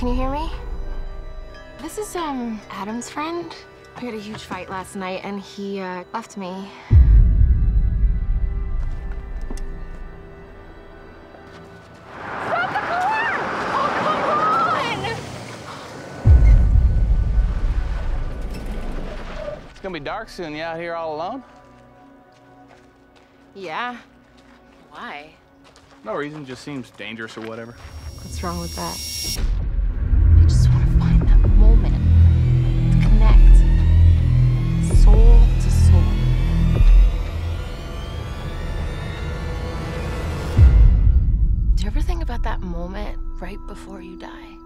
can you hear me? This is, um, Adam's friend. We had a huge fight last night, and he, uh, left me. Stop the car! Oh, come on! It's gonna be dark soon. You out here all alone? Yeah. Why? No reason. Just seems dangerous or whatever. What's wrong with that? Ever think about that moment right before you die?